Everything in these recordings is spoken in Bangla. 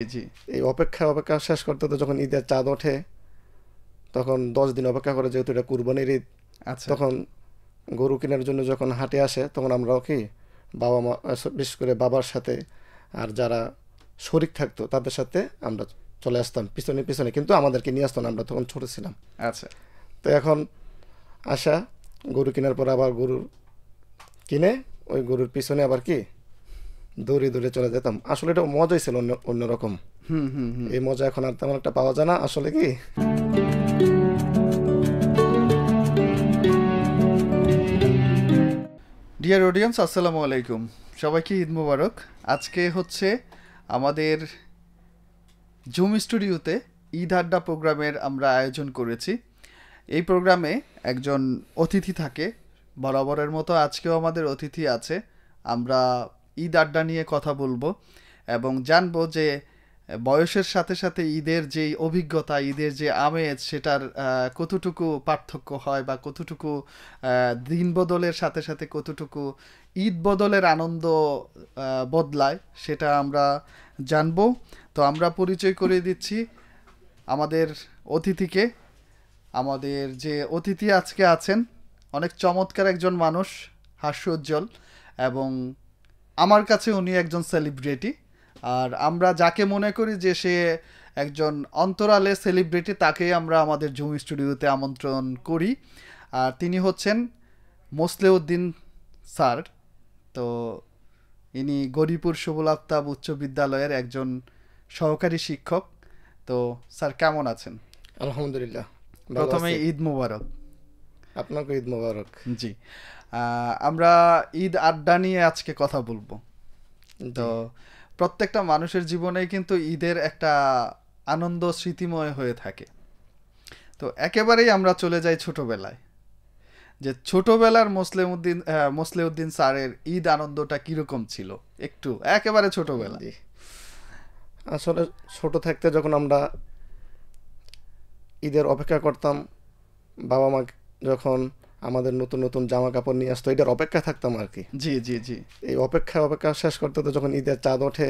জি এই অপেক্ষা অপেক্ষা শেষ করতে তো যখন ঈদের চাঁদ ওঠে তখন দশ দিন অপেক্ষা করে যেহেতু এটা কুরবানির ঈদ আচ্ছা। তখন গরু কেনার জন্য যখন হাটে আসে তখন আমরাও কি বাবা মা বিশেষ করে বাবার সাথে আর যারা শরিক থাকতো তাদের সাথে আমরা চলে আসতাম পিছনে পিছনে। কিন্তু আমাদেরকে নিয়ে আসতো না আমরা তখন ছোট ছিলাম। আচ্ছা। তো এখন আসা গরু কেনার পর আবার গরু কিনে ওই গরুর পিছনে আবার কি দৌড়ে দৌড়ে চলে যেতাম। আসলে এটা মজাই ছিল অন্য অন্যরকম। হুম হুম হুম। এই মজা এখন আর তেমন একটা পাওয়া যায় না। আসলে কি? ডিয়ার অডিয়েন্স আসসালামু আলাইকুম। সবাইকে ঈদ মুবারক? আজকে হচ্ছে আমাদের জুম স্টুডিওতে ঈদ আড্ডা প্রোগ্রামের আমরা আয়োজন করেছি। এই প্রোগ্রামে একজন অতিথি থাকে। বরাবরের মতো আজকেও আমাদের অতিথি আছে। আমরা ঈদ আড্ডা নিয়ে কথা বলব এবং জানব যে বয়সের সাথে সাথে ঈদের যে অভিজ্ঞতা, ঈদের যে আমেজ, সেটার কতটুকু পার্থক্য হয় বা কতটুকু দিন বদলের সাথে সাথে কতটুকু ঈদ বদলের আনন্দ বদলায় সেটা আমরা জানব। তো আমরা পরিচয় করে দিচ্ছি আমাদের অতিথিকে। আমাদের যে অতিথি আজকে আছেন, অনেক চমৎকার একজন মানুষ, হাস্যোজ্জ্বল এবং আমার কাছে উনি একজন সেলিব্রিটি আর আমরা যাকে মনে করি যে সে একজন অন্তরালে সেলিব্রিটি তাকেই আমরা আমাদের জুম স্টুডিওতে আমন্ত্রণ করি। আর তিনি হচ্ছেন মোসলেউদ্দিন স্যার। তো ইনি গরিপুর আফতাব উচ্চ বিদ্যালয়ের একজন সহকারী শিক্ষক। তো স্যার কেমন আছেন? আলহামদুলিল্লাহ প্রথমে ঈদ মুবারক। আপনাকে ঈদ মোবারক। জি। আমরা ঈদ আড্ডা নিয়ে আজকে কথা বলব। তো প্রত্যেকটা মানুষের জীবনেই কিন্তু ঈদের একটা আনন্দ স্মৃতিময় হয়ে থাকে। তো একেবারেই আমরা চলে যাই ছোটবেলায়। যে ছোটবেলার মুসলিমউদ্দিন আহ, মুসলিউদ্দিন স্যারের ঈদ আনন্দটা কীরকম ছিল? একটু একেবারে ছোটবেলা আসলে ছোট থাকতে যখন আমরা ঈদের অপেক্ষা করতাম বাবা মা যখন আমাদের নতুন নতুন জামা কাপড় নিয়ে আসতো এটার অপেক্ষা থাকতাম আর কি। জি জি জি। এই অপেক্ষা অপেক্ষা শেষ করতে তো যখন ঈদের চাঁদ ওঠে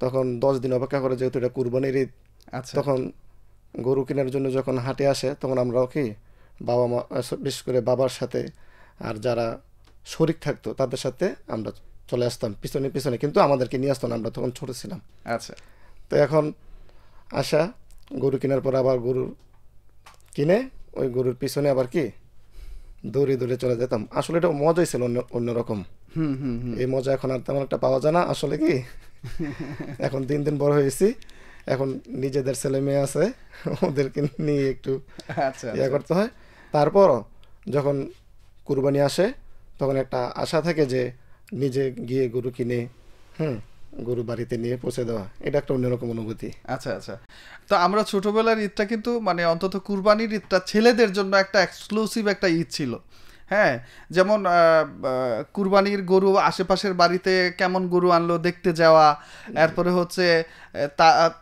তখন দশ দিন অপেক্ষা করে যেহেতু এটা কুরবানির ঈদ আচ্ছা। তখন গরু কেনার জন্য যখন হাটে আসে তখন আমরাও কি বাবা মা বিশেষ করে বাবার সাথে আর যারা শরিক থাকতো তাদের সাথে আমরা চলে আসতাম পিছনে পিছনে। কিন্তু আমাদেরকে নিয়ে আসতো না আমরা তখন ছোট ছিলাম। আচ্ছা। তো এখন আসা গরু কেনার পর আবার গরু কিনে ওই গরুর পিছনে আবার কি? দৌড়ে দৌড়ে চলে যেতাম। আসলে এটা মজাই ছিল অন্য অন্যরকম হুম হুম হুম। এই মজা এখন আর তেমন একটা পাওয়া যায় না। আসলে কি? এখন দিন দিন বড় হয়েছি। এখন নিজেদের ছেলে মেয়ে আছে ওদেরকে নিয়ে একটু আচ্ছা ইয়া করতে হয়। তারপরও যখন কুরবানি আসে তখন একটা আশা থাকে যে নিজে গিয়ে গরু কিনে হুম গরু বাড়িতে নিয়ে পৌঁছে দেওয়া। এটা একটা অন্যরকম অনুভূতি। আচ্ছা আচ্ছা। তো আমরা ছোটবেলার ঈদটা কিন্তু মানে অন্তত কুরবানির ঈদটা ছেলেদের জন্য একটা এক্সক্লুসিভ একটা ঈদ ছিল। হ্যাঁ যেমন কুরবানির গরু আশেপাশের বাড়িতে কেমন গরু আনলো দেখতে যাওয়া। এরপরে হচ্ছে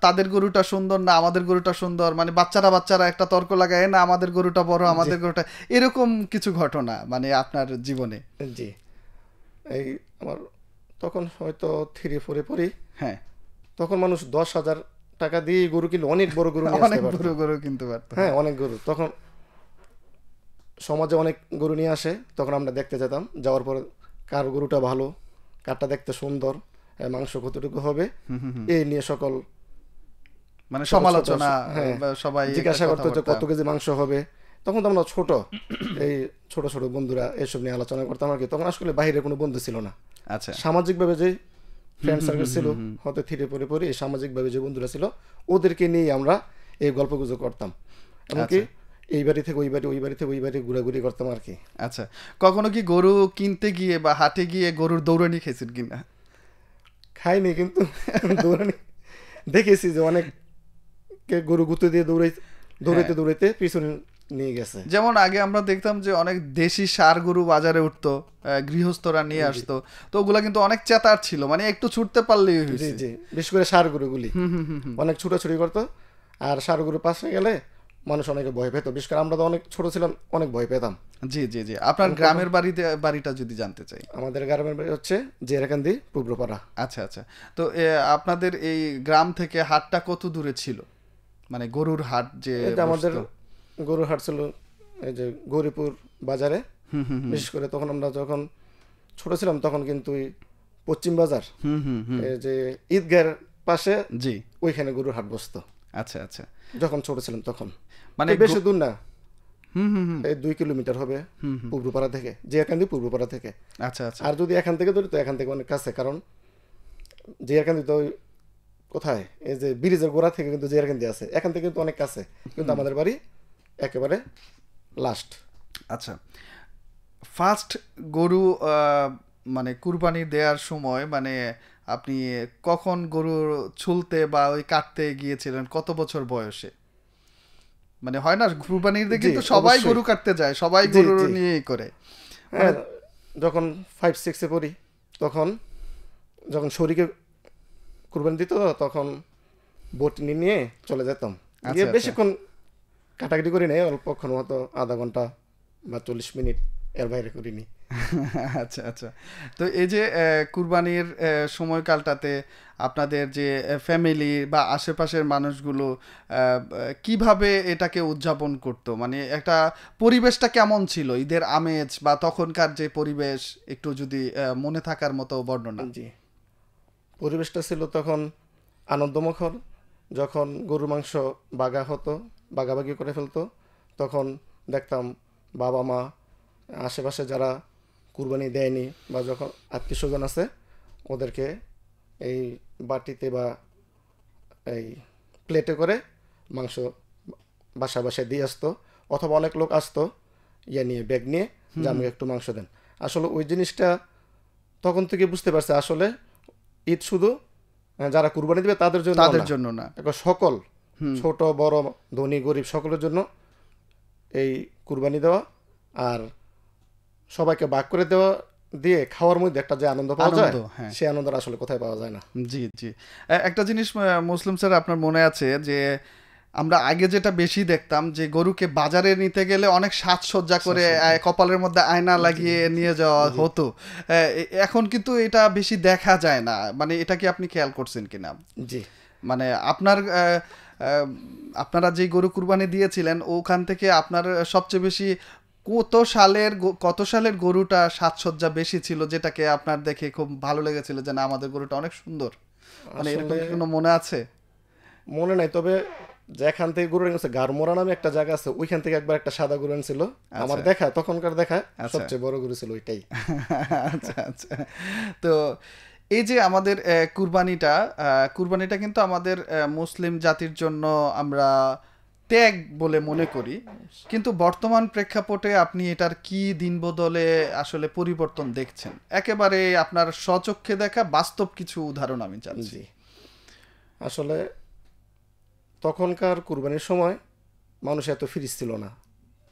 তাদের গরুটা সুন্দর না আমাদের গরুটা সুন্দর? মানে বাচ্চারা বাচ্চারা একটা তর্ক লাগায় না আমাদের গরুটা বড় আমাদের গরুটা এরকম কিছু ঘটনা মানে আপনার জীবনে। জি। এই আমার তখন হয়তো থ্রি ফোরে পড়ি। হ্যাঁ। তখন মানুষ দশ হাজার টাকা দিয়ে গরু কিনলে অনেক বড় গরু অনেক পারতো। গরু কিনতে পারতো। হ্যাঁ অনেক গরু। তখন সমাজে অনেক গরু নিয়ে আসে তখন আমরা দেখতে যেতাম যাওয়ার পরে কার গরুটা ভালো কারটা দেখতে সুন্দর মাংস কতটুকু হবে এই নিয়ে সকল মানে সমালোচনা হ্যাঁ, সবাই জিজ্ঞাসা করতো কত কেজি মাংস হবে তখন তো আমরা ছোট। এই ছোট ছোট বন্ধুরা এসব নিয়ে আলোচনা করতাম আর কি। তখন আসলে বাইরে কোনো বন্ধু ছিল না। আচ্ছা। সামাজিকভাবে যে ফ্রেন্ড সার্কেল ছিল হয়তো থিরে পরে পরে এই সামাজিকভাবে যে বন্ধুরা ছিল ওদেরকে নিয়ে আমরা এই গল্প গুজব করতাম। এমনকি এই বাড়ি থেকে ওই বাড়ি ওই বাড়ি থেকে ওই বাড়ি ঘোরাঘুরি করতাম আর কি। আচ্ছা। কখনো কি গরু কিনতে গিয়ে বা হাটে গিয়ে গরুর দৌড়ানি খেয়েছেন কিনা? খাইনি কিন্তু দৌড়ানি। দেখেছি যে অনেক কে গরু গুঁতো দিয়ে দৌড়াই দৌড়াইতে দৌড়াইতে পিছনে নিয়ে গেছে। যেমন আগে আমরা দেখতাম যে অনেক দেশি সার গরু বাজারে উঠতো গৃহস্থরা নিয়ে আসতো। তো ওগুলা কিন্তু অনেক চেতার ছিল মানে একটু ছুটতে পারলেই জি জি। বিশেষ করে সার গরুগুলি। অনেক ছুটোছুটি করতো আর সার গরু পাশে গেলে মানুষ অনেকে ভয় পেত। বিশেষ করে আমরা তো অনেক ছোট ছিলাম অনেক ভয় পেতাম। জি জি জি। আপনার গ্রামের বাড়িতে বাড়িটা যদি জানতে চাই। আমাদের গ্রামের বাড়ি হচ্ছে জেরাকান্দি পুব্রপাড়া আচ্ছা আচ্ছা। তো আপনাদের এই গ্রাম থেকে হাটটা কত দূরে ছিল? মানে গরুর হাট যে আমাদের গরুর হাট ছিল এই যে গৌরীপুর বাজারে। হুম হুম বিশেষ করে তখন আমরা যখন ছোট ছিলাম তখন কিন্তু পশ্চিম বাজার যে ঈদগাহের পাশে জি। ওইখানে গরুর হাট বসতো। আচ্ছা আচ্ছা। যখন ছোট ছিলাম তখন। মানে বেশি দূর না। এই দুই কিলোমিটার হবে পূর্বপাড়া থেকে জিয়াকান্দি পূর্বপাড়া থেকে। আচ্ছা আচ্ছা। আর যদি এখান থেকে ধরি তো এখান থেকে অনেক কাছে কারণ জিয়াকান্দি তো ওই কোথায়? এই যে ব্রিজের গোড়া থেকে কিন্তু জিয়াকান্দি আছে এখান থেকে কিন্তু অনেক কাছে। কিন্তু আমাদের বাড়ি একেবারে লাস্ট আচ্ছা ফার্স্ট গরু মানে কুরবানি দেওয়ার সময় মানে আপনি কখন গরু ছুলতে বা ওই কাটতে গিয়েছিলেন কত বছর বয়সে মানে হয় না কুরবানির কিন্তু সবাই। গরু কাটতে যায় সবাই গরু জি। নিয়েই করে হ্যাঁ যখন ফাইভ সিক্সে পড়ি তখন যখন শরীকে কুরবানি দিত তখন বোট নিয়ে চলে যেতাম আচ্ছা, গিয়ে আচ্ছা। বেশিক্ষণ কাটাকাটি করি নাই অল্পক্ষণ মতো আধা ঘণ্টা বা চল্লিশ মিনিট এর বাইরে করিনি। আচ্ছা আচ্ছা। তো এই যে কুরবানির সময়কালটাতে আপনাদের যে ফ্যামিলি বা আশেপাশের মানুষগুলো কীভাবে এটাকে উদযাপন করতো? মানে একটা পরিবেশটা কেমন ছিল? ঈদের আমেজ বা তখনকার যে পরিবেশ একটু যদি মনে থাকার মতো বর্ণনা। জি। পরিবেশটা ছিল তখন আনন্দমুখর যখন গরু মাংস বাগা হতো বাগাবাগি করে ফেলতো তখন দেখতাম বাবা মা আশেপাশে যারা কুরবানি দেয়নি বা যখন আত্মীয় স্বজন আছে ওদেরকে এই বাটিতে বা এই প্লেটে করে মাংস বাসা বাসায় দিয়ে আসতো অথবা অনেক লোক আসতো ইয়ে নিয়ে ব্যাগ নিয়ে যে আমাকে একটু মাংস দেন। আসলে ওই জিনিসটা তখন থেকে বুঝতে পারছে আসলে ঈদ শুধু যারা কুরবানি দেবে তাদের জন্য তাদের জন্য না। সকল ছোট বড় ধনী গরিব সকলের জন্য এই কুরবানি দেওয়া আর সবাইকে ভাগ করে দেওয়া দিয়ে খাওয়ার মধ্যে একটা যে আনন্দ পাওয়া যায় আনন্দ, হ্যাঁ। সেই আনন্দটা আসলে কোথায় পাওয়া যায় না। জি জি। একটা জিনিস মুসলিম স্যার আপনার মনে আছে যে আমরা আগে যেটা বেশি দেখতাম যে গরুকে বাজারে নিতে গেলে অনেক সাজসজ্জা করে কপালের মধ্যে আয়না লাগিয়ে নিয়ে যাওয়া হতো। এখন কিন্তু এটা বেশি দেখা যায় না। মানে এটা কি আপনি খেয়াল করছেন কিনা? জি। মানে আপনার আপনারা যে গরু কুরবানি দিয়েছিলেন ওখান থেকে আপনার সবচেয়ে বেশি কত সালের কত সালের গরুটা সাজসজ্জা বেশি ছিল যেটাকে আপনার দেখে খুব ভালো লেগেছিল যে না আমাদের গরুটা অনেক সুন্দর? মানে এরকম কোনো মনে আছে? মনে নাই তবে যেখান থেকে গরু এনেছে গারমোরা নামে একটা জায়গা আছে ওইখান থেকে একবার একটা সাদা গরু এনেছিল। আমার দেখা তখনকার দেখা আচ্ছা। সবচেয়ে বড় গরু ছিল ওইটাই। আচ্ছা আচ্ছা। তো এই যে আমাদের কুরবানিটা কুরবানিটা কিন্তু আমাদের মুসলিম জাতির জন্য আমরা ত্যাগ বলে মনে করি। কিন্তু বর্তমান প্রেক্ষাপটে আপনি এটার কি দিন বদলে আসলে পরিবর্তন দেখছেন? একেবারে আপনার স্বচক্ষে দেখা বাস্তব কিছু উদাহরণ আমি চাচ্ছি। জি। আসলে তখনকার কুরবানির সময় মানুষ এত ফ্রিজ ছিল না।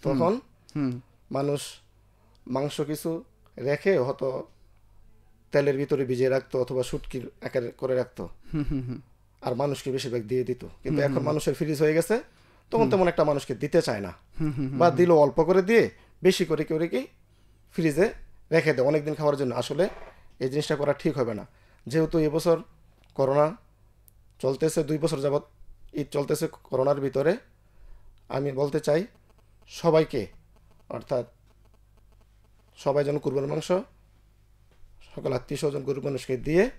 তখন হুম। মানুষ মাংস কিছু রেখে হয়তো তেলের ভিতরে ভিজিয়ে রাখতো অথবা শুটকির আকারে করে রাখতো। আর মানুষকে বেশিরভাগ দিয়ে দিত। কিন্তু এখন মানুষের ফ্রিজ হয়ে গেছে তখন তেমন একটা মানুষকে দিতে চায় না। বা দিল অল্প করে দিয়ে বেশি করে করে কি ফ্রিজে রেখে দেয়। অনেকদিন খাওয়ার জন্য। আসলে এই জিনিসটা করা ঠিক হবে না। যেহেতু এবছর করোনা চলতেছে দুই বছর যাবৎ ঈদ চলতেছে করোনার ভিতরে। আমি বলতে চাই সবাইকে অর্থাৎ সবাই যেন কুরবানির মাংস সকল আত্মীয় স্বজন গরিব মানুষকে দিয়ে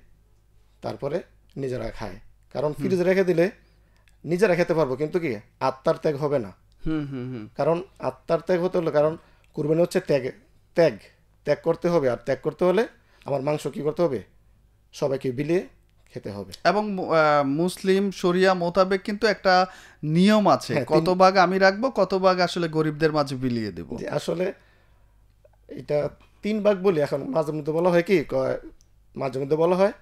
তারপরে নিজেরা খায়। কারণ ফ্রিজে রেখে দিলে নিজেরা খেতে পারব কিন্তু কি আত্মার ত্যাগ হবে না। হুম হুম হুম। কারণ আত্মার ত্যাগ হতে হলে কারণ কুরবানি হচ্ছে ত্যাগ ত্যাগ ত্যাগ করতে হবে। আর ত্যাগ করতে হলে আমার মাংস কি করতে হবে? সবাইকে বিলিয়ে খেতে হবে। এবং মুসলিম শরিয়া মোতাবেক কিন্তু একটা নিয়ম আছে। হ্যাঁ, কত ভাগ আমি রাখব কত ভাগ আসলে গরিবদের মাঝে বিলিয়ে দেব। আসলে এটা তিন ভাগ বলি এখন মাঝে মধ্যে বলা হয় কি কয়- মাঝে মধ্যে বলা হয়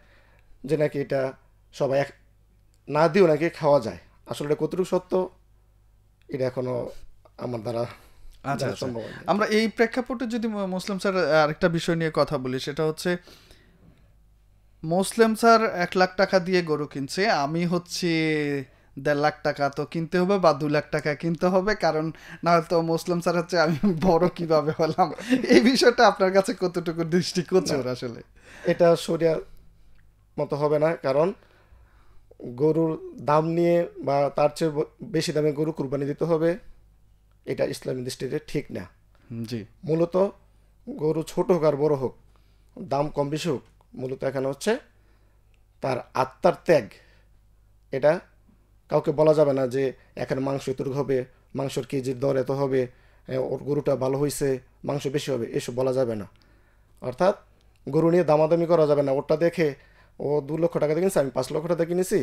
যে নাকি এটা সবাই এক না দিয়েও নাকি খাওয়া যায়। আসলে এটা কতটুকু সত্য এটা এখনও আমার দ্বারা আচ্ছা আচ্ছা। সম্ভব আমরা এই প্রেক্ষাপটে যদি মুসলিম স্যার আরেকটা বিষয় নিয়ে কথা বলি সেটা হচ্ছে মুসলিম স্যার এক লাখ টাকা দিয়ে গরু কিনছে আমি হচ্ছে দেড় লাখ টাকা তো কিনতে হবে বা দু লাখ টাকা কিনতে হবে কারণ না হয়তো মুসলিম স্যার হচ্ছে আমি বড় কীভাবে হলাম? এই বিষয়টা আপনার কাছে কতটুকু দৃষ্টিগোচর আসলে? এটা শরিয়ার মতো হবে না কারণ গরুর দাম নিয়ে বা তার চেয়ে বেশি দামে গরু কুরবানি দিতে হবে এটা ইসলামী দৃষ্টিতে ঠিক না। জি। মূলত গরু ছোট হোক আর বড় হোক দাম কম বেশি হোক মূলত এখানে হচ্ছে তার আত্মার ত্যাগ এটা কাউকে বলা যাবে না যে এখানে মাংস এতটুকু হবে মাংসর কেজির দর এত হবে ওর গরুটা ভালো হয়েছে মাংস বেশি হবে এসব বলা যাবে না। অর্থাৎ গরু নিয়ে দামাদামি করা যাবে না। ওটা দেখে ও দু লক্ষ টাকা কিনেছে আমি পাঁচ লক্ষ টাকা কিনেছি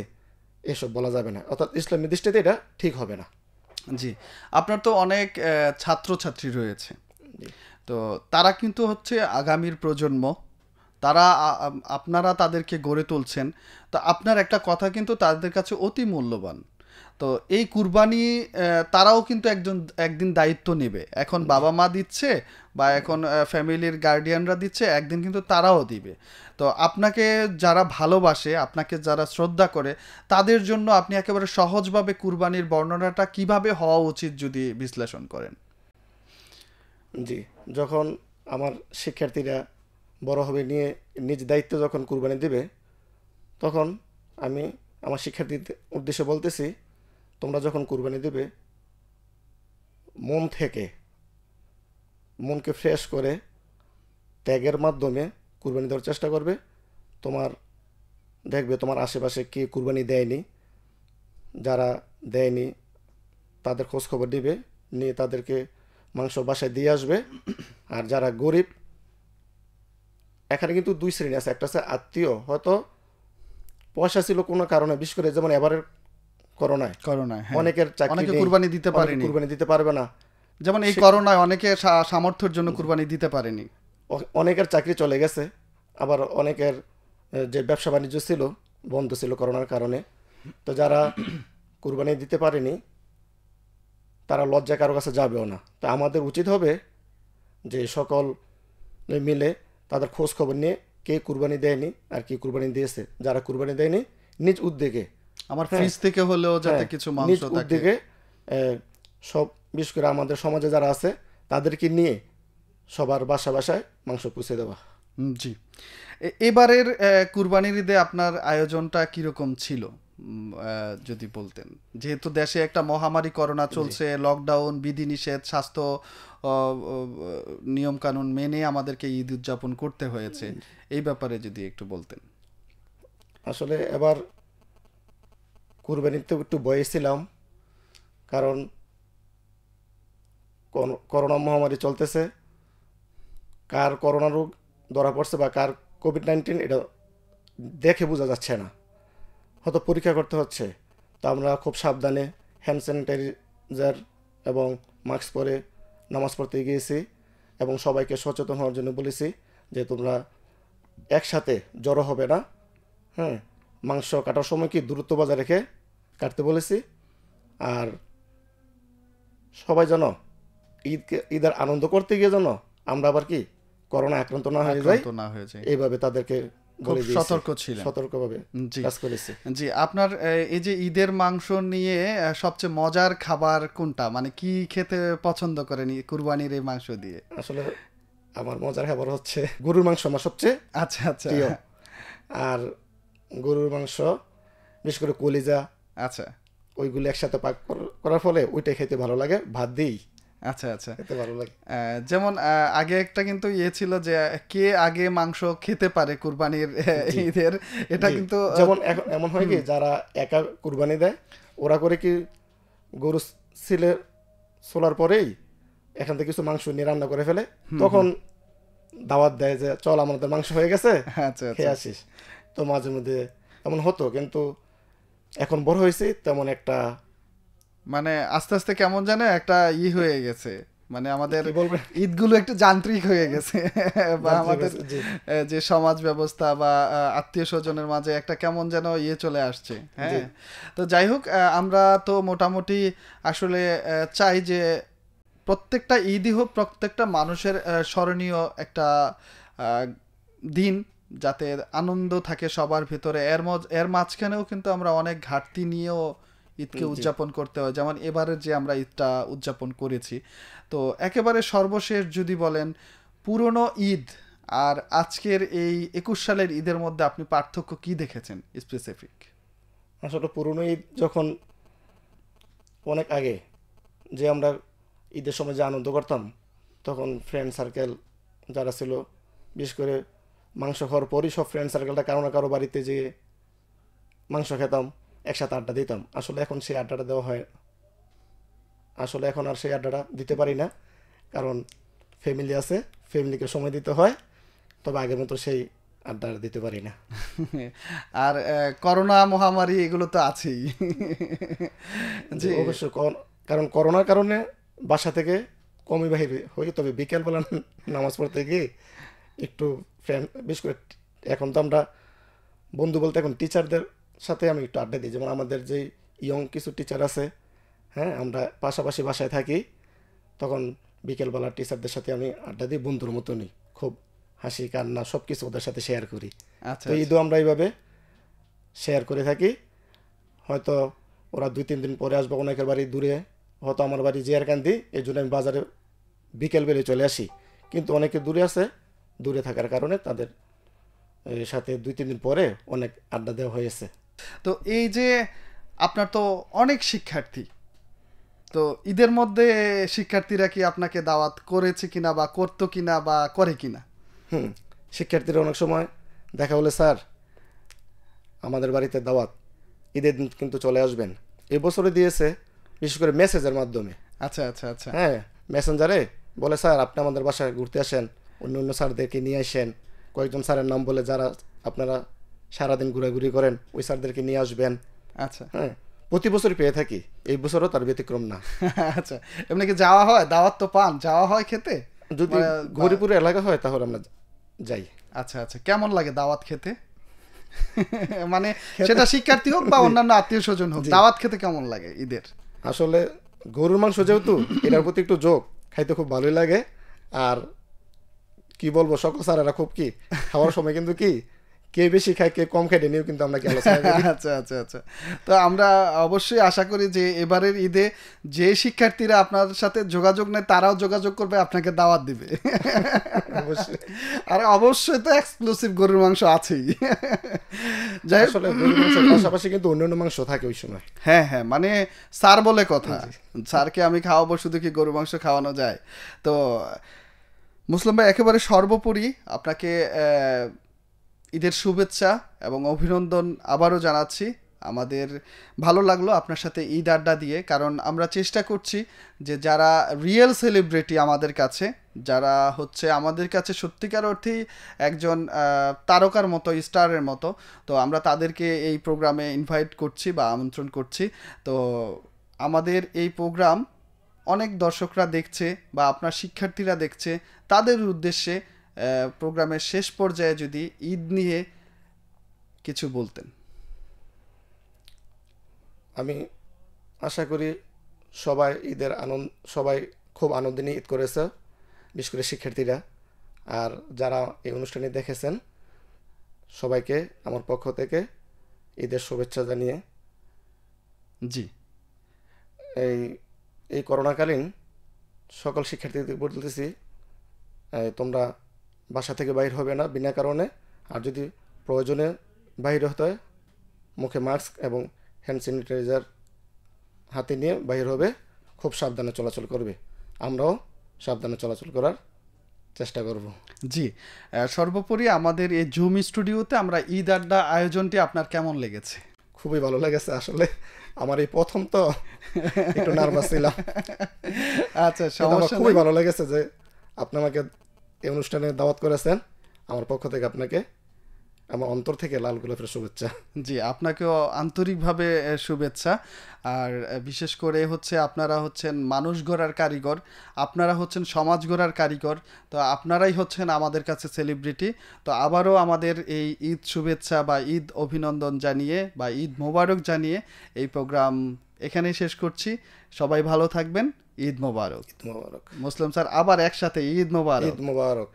এসব বলা যাবে না। অর্থাৎ ইসলামী দৃষ্টিতে এটা ঠিক হবে না। জি। আপনার তো অনেক ছাত্রছাত্রী রয়েছে। তো তারা কিন্তু হচ্ছে আগামীর প্রজন্ম তারা আপনারা তাদেরকে গড়ে তুলছেন। তো আপনার একটা কথা কিন্তু তাদের কাছে অতি মূল্যবান। তো এই কুরবানি তারাও কিন্তু একজন একদিন দায়িত্ব নেবে। এখন বাবা মা দিচ্ছে বা এখন ফ্যামিলির গার্ডিয়ানরা দিচ্ছে একদিন কিন্তু তারাও দিবে। তো আপনাকে যারা ভালোবাসে আপনাকে যারা শ্রদ্ধা করে তাদের জন্য আপনি একেবারে সহজভাবে কুরবানির বর্ণনাটা কীভাবে হওয়া উচিত যদি বিশ্লেষণ করেন? জি যখন আমার শিক্ষার্থীরা বড় হবে নিয়ে নিজ দায়িত্ব যখন কুরবানি দেবে, তখন আমি আমার শিক্ষার্থীদের উদ্দেশ্যে বলতেছি, তোমরা যখন কুরবানি দিবে, মন থেকে, মনকে ফ্রেশ করে ত্যাগের মাধ্যমে কুরবানি দেওয়ার চেষ্টা করবে। তোমার দেখবে তোমার আশেপাশে কে কুরবানি দেয়নি, যারা দেয়নি তাদের খোঁজখবর দিবে, নিয়ে তাদেরকে মাংস বাসায় দিয়ে আসবে। আর যারা গরিব এখানে কিন্তু দুই শ্রেণি আছে একটা আছে আত্মীয় হয়তো পয়সা ছিল কোনো কারণে বিশেষ করে যেমন এবারের করোনায়। করোনায় হ্যাঁ। অনেকের চাকরি কুরবানি দিতে পারেনি। কুরবানি দিতে পারবে না। যেমন এই করোনায় অনেকে সামর্থ্যের জন্য কুরবানি দিতে পারেনি। অনেকের চাকরি চলে গেছে আবার অনেকের যে ব্যবসা বাণিজ্য ছিল বন্ধ ছিল করোনার কারণে। তো যারা কুরবানি দিতে পারেনি তারা লজ্জা কারও কাছে যাবেও না। তো আমাদের উচিত হবে যে সকল মিলে তাদের খোঁজ খবর নিয়ে কে কুরবানি দেয়নি আর কি কুরবানি দিয়েছে। যারা কুরবানি দেয়নি নিজ উদ্যোগে আমার ফ্রিজ থেকে হলেও যাতে হ্যাঁ, কিছু মাংস থাকে। উদ্যোগে সব বিশেষ করে আমাদের সমাজে যারা আছে তাদেরকে নিয়ে সবার বাসা বাসায় মাংস পুষে দেওয়া। জি। এবারের কুরবানির ঈদে আপনার আয়োজনটা কীরকম ছিল? যদি বলতেন। যেহেতু দেশে একটা মহামারী করোনা চলছে লকডাউন বিধিনিষেধ স্বাস্থ্য নিয়ম কানুন মেনে আমাদেরকে ঈদ উদযাপন করতে হয়েছে। এই ব্যাপারে যদি একটু বলতেন। আসলে এবার কুরবানিতে একটু বয়ে ছিলাম কারণ করোনা মহামারী চলতেছে। কার করোনা রোগ ধরা পড়ছে বা কার কোভিড নাইন্টিন এটা দেখে বোঝা যাচ্ছে না। হয়তো পরীক্ষা করতে হচ্ছে। তো আমরা খুব সাবধানে হ্যান্ড স্যানিটাইজার এবং মাস্ক পরে নামাজ পড়তে গিয়েছি এবং সবাইকে সচেতন হওয়ার জন্য বলেছি যে তোমরা একসাথে জড়ো হবে না। হ্যাঁ মাংস কাটার সময় কি দূরত্ব বজায় রেখে কাটতে বলেছি? আর সবাই যেন ঈদকে ঈদের আনন্দ করতে গিয়ে যেন আমরা আবার কি করোনা আক্রান্ত না হয়ে যায় এইভাবে তাদেরকে খুব সতর্ক ছিলেন। সতর্কভাবে জি। কাজ করেছি। জি আপনার এই যে ঈদের মাংস নিয়ে সবচেয়ে মজার খাবার কোনটা? মানে কি খেতে পছন্দ করেন কুরবানির এই মাংস দিয়ে? আসলে আমার মজার খাবার হচ্ছে গরুর মাংস আমার সবচেয়ে আচ্ছা আচ্ছা। আর গরুর মাংস বিশেষ করে কলিজা আচ্ছা। ওইগুলো একসাথে পাক করার ফলে ওইটাই খেতে ভালো লাগে। ভাত দিই আচ্ছা আচ্ছা। খেতে ভালো লাগে। যেমন আগে একটা কিন্তু ইয়ে ছিল যে কে আগে মাংস খেতে পারে কুরবানির ঈদের? এটা কিন্তু যেমন এখন এমন হয় কি যারা একা কুরবানি দেয় ওরা করে কি গরু ছিলে সোলার পরেই এখান থেকে কিছু মাংস নিয়ে রান্না করে ফেলে। তখন দাওয়াত দেয় যে চল আমাদের মাংস হয়ে গেছে আচ্ছা আচ্ছা। খেয়ে আসিস। তো মাঝে মধ্যে এমন হতো কিন্তু এখন বড় হয়েছে তেমন একটা মানে আস্তে আস্তে কেমন জানে একটা ই হয়ে গেছে। মানে আমাদের ঈদগুলো একটু যান্ত্রিক হয়ে গেছে। বা আমাদের যে সমাজ ব্যবস্থা বা আত্মীয় স্বজনের মাঝে একটা কেমন যেন ইয়ে চলে আসছে হ্যাঁ? তো যাই হোক আমরা তো মোটামুটি আসলে চাই যে প্রত্যেকটা ঈদই হোক প্রত্যেকটা মানুষের স্মরণীয় একটা আহ, দিন যাতে আনন্দ থাকে সবার ভিতরে। এর মজ এর মাঝখানেও কিন্তু আমরা অনেক ঘাটতি নিয়েও ঈদকে উদযাপন করতে হয়। যেমন এবারে যে আমরা ঈদটা উদযাপন করেছি। তো একেবারে সর্বশেষ যদি বলেন পুরনো ঈদ আর আজকের এই একুশ সালের ঈদের মধ্যে আপনি পার্থক্য কি দেখেছেন স্পেসিফিক আসলে পুরনো ঈদ যখন অনেক আগে যে আমরা ঈদের সময় যে আনন্দ করতাম তখন ফ্রেন্ড সার্কেল যারা ছিল বিশেষ করে মাংস খাওয়ার পরই সব ফ্রেন্ড সার্কেলটা কারও না কারও বাড়িতে যে মাংস খেতাম। একসাথে আড্ডা দিতাম। আসলে এখন সেই আড্ডাটা দেওয়া হয় আসলে এখন আর সেই আড্ডাটা দিতে পারি না। কারণ ফ্যামিলি আছে ফ্যামিলিকে সময় দিতে হয় তবে আগের মতো সেই আড্ডা দিতে পারি না। আর করোনা মহামারী এগুলো তো আছেই। জি। অবশ্যই কর- কারণ করোনার কারণে বাসা থেকে কমই বাহির হই তবে বিকেলবেলা নামাজ পড়তে গিয়ে একটু ফ্রেন্ড বিশেষ করে এখন তো আমরা বন্ধু বলতে এখন টিচারদের সাথে আমি একটু আড্ডা দিই। যেমন আমাদের যে ইয়ং কিছু টিচার আছে হ্যাঁ আমরা পাশাপাশি বাসায় থাকি তখন বিকেলবেলা টিচারদের সাথে আমি আড্ডা দিই বন্ধুর মতনই। খুব হাসি কান্না সব কিছু ওদের সাথে শেয়ার করি। আচ্ছা তো ঈদও আমরা এইভাবে শেয়ার করে থাকি। হয়তো ওরা দুই তিন দিন পরে আসবে অনেকের বাড়ি দূরে হয়তো আমার বাড়ি জিয়ারকান্দি এই জন্য আমি বাজারে বিকেল বেলে চলে আসি। কিন্তু অনেকে দূরে আছে দূরে থাকার কারণে তাদের সাথে দুই তিন দিন পরে অনেক আড্ডা দেওয়া হয়েছে। তো এই যে আপনার তো অনেক শিক্ষার্থী তো ঈদের মধ্যে শিক্ষার্থীরা কি আপনাকে দাওয়াত করেছে কিনা বা করতো কিনা বা করে কিনা? হুম শিক্ষার্থীরা অনেক সময় দেখা হলে স্যার আমাদের বাড়িতে দাওয়াত ঈদের দিন কিন্তু চলে আসবেন। এবছরে দিয়েছে বিশেষ করে মেসেজের মাধ্যমে। আচ্ছা আচ্ছা আচ্ছা। হ্যাঁ মেসেঞ্জারে বলে স্যার আপনি আমাদের বাসায় ঘুরতে আসেন অন্য অন্য স্যারদেরকে নিয়ে আসেন। কয়েকজন স্যারের নাম বলে যারা আপনারা সারাদিন ঘোরাঘুরি করেন ওই স্যারদেরকে নিয়ে আসবেন। আচ্ছা। হ্যাঁ প্রতি বছরই পেয়ে থাকি এই বছরও তার ব্যতিক্রম না। আচ্ছা এমনি কি যাওয়া হয়? দাওয়াত তো পান যাওয়া হয় খেতে? যদি গরিপুরে এলাকা হয় তাহলে আমরা যাই। আচ্ছা আচ্ছা কেমন লাগে দাওয়াত খেতে? মানে সেটা শিক্ষার্থী হোক বা অন্যান্য আত্মীয় স্বজন হোক দাওয়াত খেতে কেমন লাগে ঈদের? আসলে গরুর মাংস যেহেতু এটার প্রতি একটু যোগ খাইতে খুব ভালোই লাগে। আর কি বলব সকল স্যারেরা খুব কি খাওয়ার সময় কিন্তু কি কে বেশি খায় কে কম খায় নিয়েও কিন্তু আমরা আচ্ছা আচ্ছা আচ্ছা। তো আমরা অবশ্যই আশা করি যে এবারের ঈদে যে শিক্ষার্থীরা আপনার সাথে যোগাযোগ নেয় তারাও যোগাযোগ করবে আপনাকে দাওয়াত দিবে। অবশ্যই। আর অবশ্যই তো এক্সক্লুসিভ গরুর মাংস আছেই। যাই পাশাপাশি কিন্তু অন্যান্য মাংস থাকে ওই সময়। হ্যাঁ হ্যাঁ মানে স্যার বলে কথা। স্যারকে আমি খাওয়াবো শুধু কি গরু মাংস খাওয়ানো যায়? তো মুসলিম ভাই একেবারে সর্বোপরি আপনাকে আহ, ঈদের শুভেচ্ছা এবং অভিনন্দন আবারও জানাচ্ছি। আমাদের ভালো লাগল আপনার সাথে ঈদ আড্ডা দিয়ে, কারণ আমরা চেষ্টা করছি যে যারা রিয়েল সেলিব্রিটি আমাদের কাছে, যারা হচ্ছে আমাদের কাছে সত্যিকার অর্থেই একজন তারকার মতো, স্টারের মতো, তো আমরা তাদেরকে এই প্রোগ্রামে ইনভাইট করছি বা আমন্ত্রণ করছি। তো আমাদের এই প্রোগ্রাম অনেক দর্শকরা দেখছে বা আপনার শিক্ষার্থীরা দেখছে, তাদের উদ্দেশ্যে প্রোগ্রামের শেষ পর্যায়ে যদি ঈদ নিয়ে কিছু বলতেন। আমি আশা করি সবাই ঈদের আনন্দ সবাই খুব আনন্দ নিয়ে ঈদ করেছে বিশেষ করে শিক্ষার্থীরা। আর যারা এই অনুষ্ঠানে দেখেছেন সবাইকে আমার পক্ষ থেকে ঈদের শুভেচ্ছা জানিয়ে। জি। এই এই করোনাকালীন সকল শিক্ষার্থীদের বলতেছি তোমরা বাসা থেকে বাইর হবে না বিনা কারণে। আর যদি প্রয়োজনে বাইরে হতে হয় মুখে মাস্ক এবং হ্যান্ড স্যানিটাইজার হাতে নিয়ে বাইর হবে খুব সাবধানে চলাচল করবে। আমরাও সাবধানে চলাচল করার চেষ্টা করব। জি সর্বোপরি আমাদের এই জুম স্টুডিওতে আমরা ঈদ আড্ডা আয়োজনটি আপনার কেমন লেগেছে? খুবই ভালো লেগেছে আসলে। আমার এই প্রথম তো একটু নার্ভাস ছিলাম। আচ্ছা সমস্যা খুবই ভালো লেগেছে যে আপনি আমাকে এই অনুষ্ঠানে দাওয়াত করেছেন আমার পক্ষ থেকে আপনাকে আমার অন্তর থেকে লাল গোলাপের শুভেচ্ছা। জি, আপনাকেও আন্তরিকভাবে শুভেচ্ছা। আর বিশেষ করে হচ্ছে আপনারা হচ্ছেন মানুষ গড়ার কারিগর, আপনারা হচ্ছেন সমাজ গড়ার কারিগর, তো আপনারাই হচ্ছেন আমাদের কাছে সেলিব্রিটি তো আবারও আমাদের এই ঈদ শুভেচ্ছা বা ঈদ অভিনন্দন জানিয়ে বা ঈদ মোবারক জানিয়ে এই প্রোগ্রাম এখানেই শেষ করছি। সবাই ভালো থাকবেন। ঈদ মোবারক। ঈদ মোবারক। মুসলিম স্যার আবার একসাথে ঈদ মোবারক। ঈদ মোবারক।